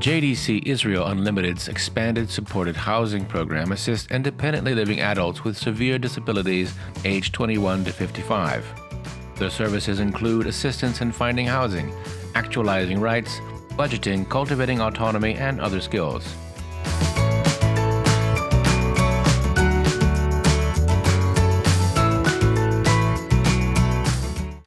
JDC Israel Unlimited's expanded supported housing program assists independently living adults with severe disabilities aged 21 to 55. Their services include assistance in finding housing, actualizing rights, budgeting, cultivating autonomy, and other skills.